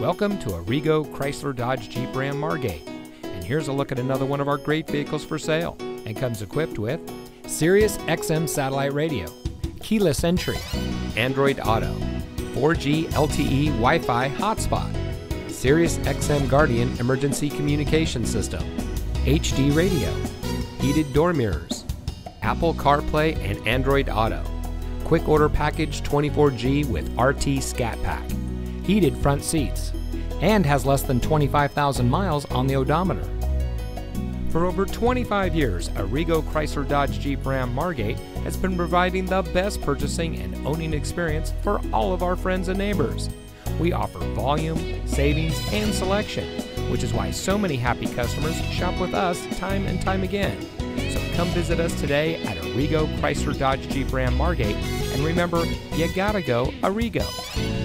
Welcome to Arrigo Chrysler Dodge Jeep Ram Margate. And here's a look at another one of our great vehicles for sale. And comes equipped with Sirius XM satellite radio, keyless entry, Android Auto, 4G LTE Wi-Fi hotspot, Sirius XM Guardian emergency communication system, HD radio, heated door mirrors, Apple CarPlay and Android Auto, quick order package 24G with RT Scat Pack, heated front seats, and has less than 25,000 miles on the odometer. For over 25 years, Arrigo Chrysler Dodge Jeep Ram Margate has been providing the best purchasing and owning experience for all of our friends and neighbors. We offer volume, savings, and selection, which is why so many happy customers shop with us time and time again. So come visit us today at Arrigo Chrysler Dodge Jeep Ram Margate, and remember, you gotta go Arrigo.